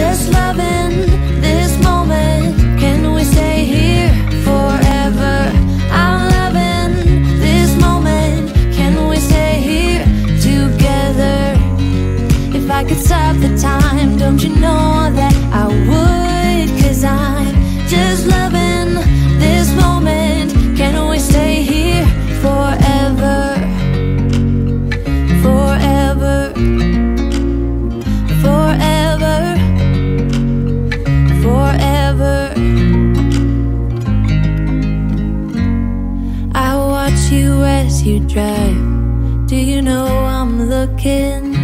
just loving this moment. Can we stay here forever? I'm loving this moment. Can we stay here together? If I could stop the time, you as you drive. Do you know I'm looking?